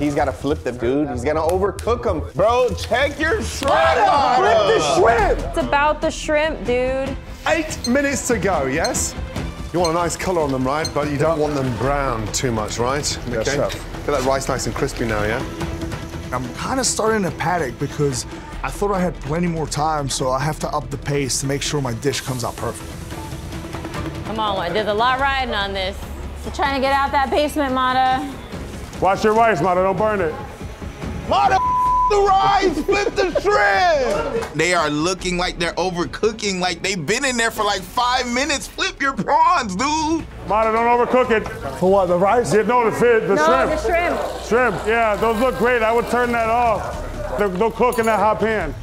He's got to flip them, dude. He's gonna overcook them, bro. Check your shrimp. on Flip the shrimp! It's about the shrimp, dude. Eight minutes to go, yes? You want a nice colour on them, right? But you don't want them brown too much, right? Yes, okay. chef. Get that rice nice and crispy now, yeah? I'm kind of starting to panic because I thought I had plenty more time, so I have to up the pace to make sure my dish comes out perfect. Come on, there's a lot riding on this. We're trying to get out that basement, Mada. Watch your rice, Mada. Don't burn it. Mother the rice, flip the shrimp. They are looking like they're overcooking, like they've been in there for like five minutes. Flip your prawns, dude. Mada, don't overcook it. For what, the rice? Yeah, no, the fish, the No, shrimp. the shrimp. Shrimp, yeah, those look great. I would turn that off. They'll, they'll cook in that hot pan.